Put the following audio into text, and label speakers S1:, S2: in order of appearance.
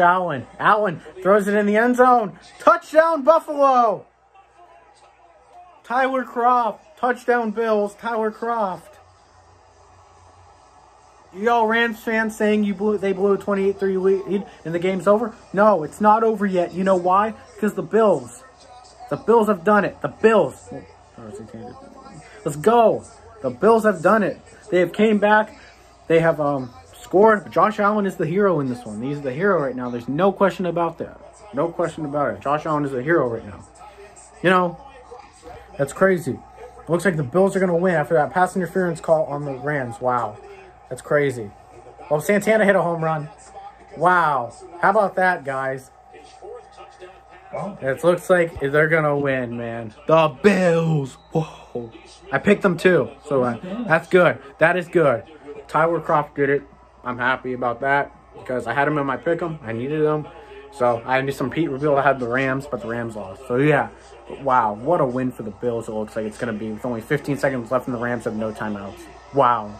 S1: Allen. Allen throws it in the end zone. Touchdown, Buffalo. Tyler Kroft. Touchdown, Bills. Tyler Kroft. You all Rams fans saying you blew they blew a 28-3 lead and the game's over? No, it's not over yet. You know why? Because the Bills. The Bills have done it. The Bills. Let's go. The Bills have done it. They have came back. They have um scored. Josh Allen is the hero in this one. He's the hero right now. There's no question about that. No question about it. Josh Allen is the hero right now. You know, that's crazy. It looks like the Bills are going to win after that pass interference call on the Rams. Wow. That's crazy. Oh, Santana hit a home run. Wow. How about that, guys? It looks like they're going to win, man. The Bills. Whoa. I picked them too. So uh, that's good. That is good. Tyler Kroft did it. I'm happy about that because I had him in my pick 'em. I needed them. So I need some Pete reveal. I had the Rams, but the Rams lost. So yeah, wow, what a win for the Bills. It looks like it's going to be with only 15 seconds left and the Rams have no timeouts. Wow.